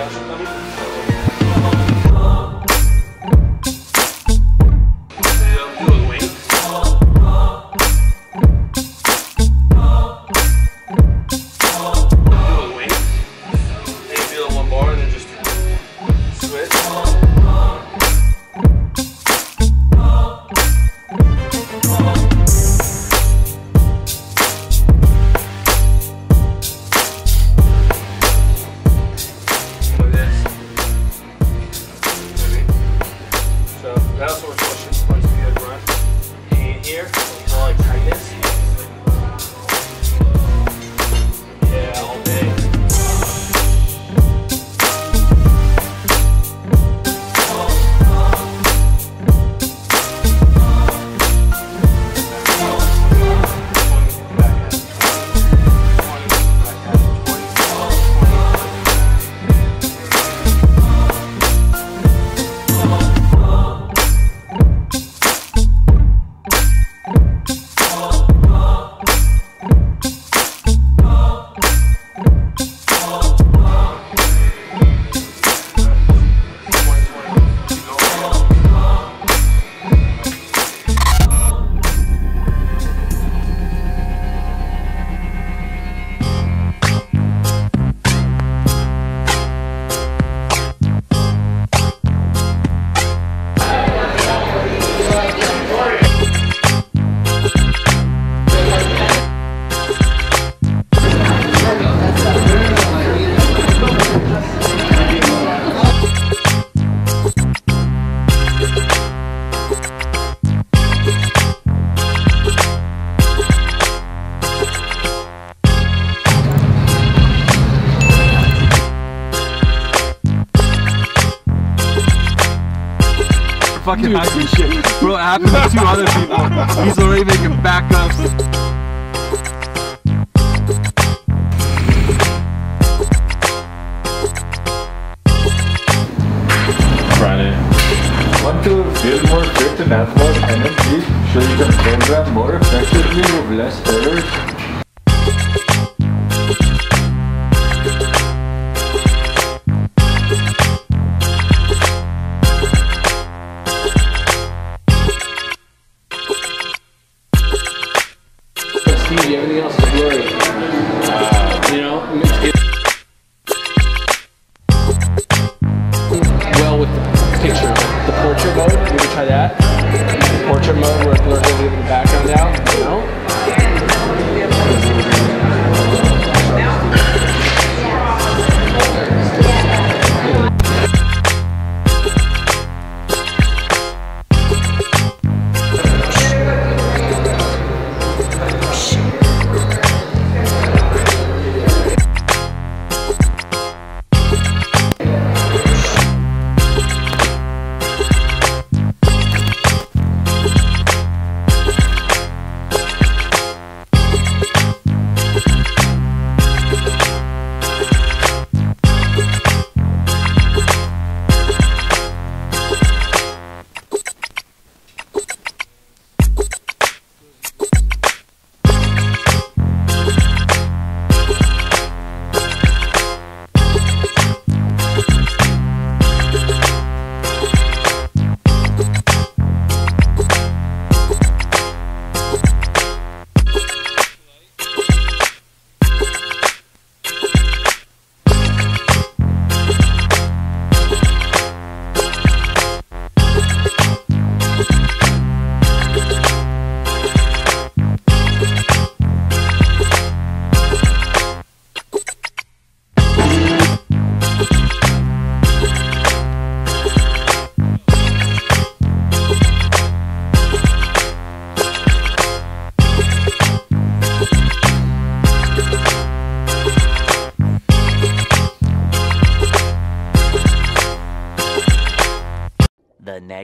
So fucking hype and shit. Bro, it happened to two other people. He's already making backups. To feel more fit and have more energy so you can program more effectively with less errors? That?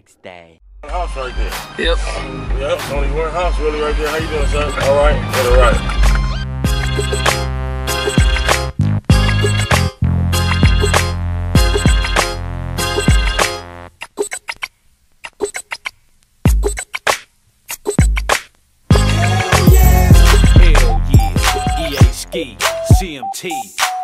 Next day. House right there. Yep. Yep, only one house really right there. How you doing, son? All right, all right. Hell yeah, EA Ski, CMT,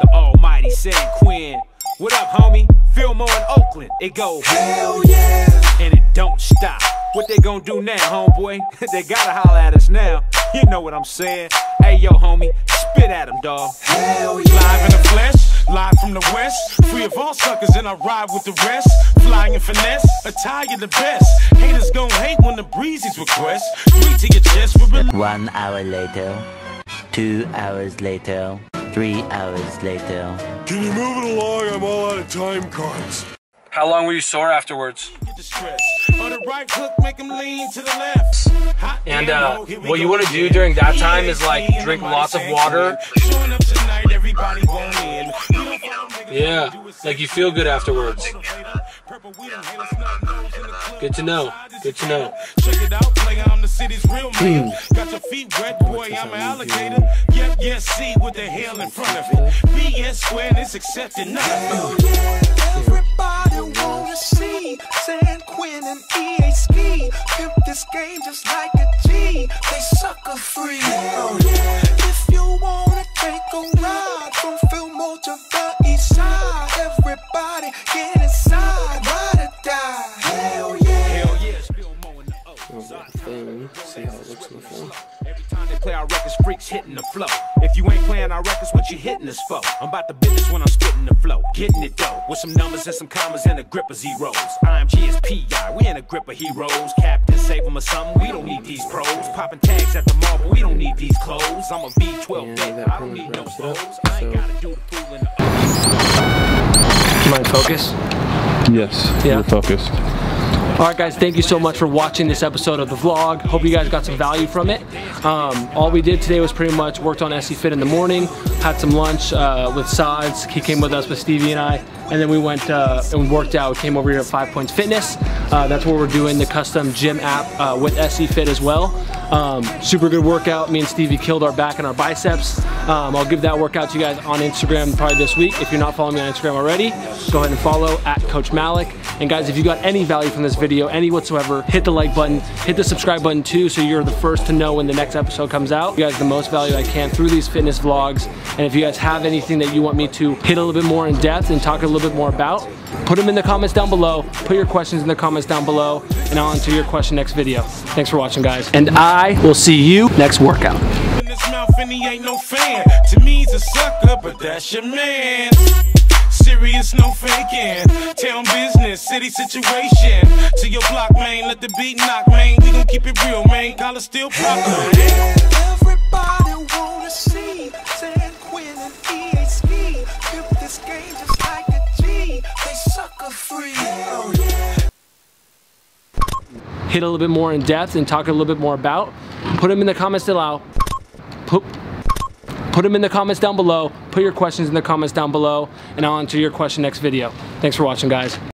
the almighty San Quinn. What up, homie? Fillmore in Oakland. It goes hell yeah, and it don't stop. What they gonna do now, homeboy? they gotta holler at us now. You know what I'm saying? Hey, yo, homie, spit at him, dawg. Hell yeah. Live in the flesh, live from the west. Free of all suckers, and I ride with the rest. Flying in finesse, attire the best. Haters gon' hate when the breezes request. Three to your chest, we're One hour later. Two hours later. Three hours later. Can you move it along? I'm all out of time cards. How long were you sore afterwards? get the stress. Or the right hook, make 'em lean to the left. And uh, ho, here we what you want to do during that time is like drink lots of water. shit. Showing up tonight, everybody won't in. We don't follow niggas, Yeah, like you feel good afterwards. Good to know. Good to know. Check it out, player, I'm the city's real man. Hmm. Got your feet wet, boy, I'm an alligator. Yep, yes, see with the hell in front of it. BS squared is accepted, none of oh, it. Everybody wanna see San Quinn and EA ski. Pimp this game just like a G. They sucker free. Oh yeah. If you wanna take a hitting the flow. If you ain't playing our records, what you hitting us for? I'm about the business when I'm spitting the flow. Getting it though, with some numbers and some commas and a grip of zeros. IMG is PI, we in a grip of heroes. Captain save 'em or something, we don't need these pros. Popping tags at the mall, but we don't need these clothes. I'm a V12 Yeah, vet, I don't need no much wraps it up. foes. I ain't gotta do the fool in the Mind focus. Yes, Yeah. you're focused. All right, guys, thank you so much for watching this episode of the vlog. Hope you guys got some value from it. Um, all we did today was pretty much worked on SC Fit in the morning, had some lunch uh, with Sods. He came with us with Stevie and I, and then we went uh, and worked out. We came over here at Five Points Fitness. Uh, that's where we're doing the custom gym app uh, with SE Fit as well. Um, super good workout. Me and Stevie killed our back and our biceps. Um, I'll give that workout to you guys on Instagram probably this week. If you're not following me on Instagram already, go ahead and follow at Coach Malek. And guys, if you got any value from this video, any whatsoever, hit the like button, hit the subscribe button too, so you're the first to know when the next episode comes out. You guys the most value I can through these fitness vlogs. And if you guys have anything that you want me to hit a little bit more in depth and talk a little bit more about, put them in the comments down below. Put your questions in the comments down below, and I'll answer your question next video. Thanks for watching, guys. And I will see you next workout. in his mouth and he ain't no fan. To me, he's a sucker, but that's your man. Serious, no faking. Town business, city situation. To your block, man, let the beat knock, man. We gon' keep it real, man. Collar still pop. Everybody wanna see hit a little bit more in depth and talk a little bit more about, put them in the comments below. Put, put them in the comments down below. Put your questions in the comments down below, and I'll answer your question next video. Thanks for watching, guys.